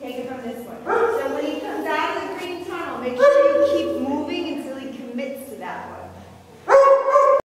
Take it from this one. So when he comes out of the green tunnel, make sure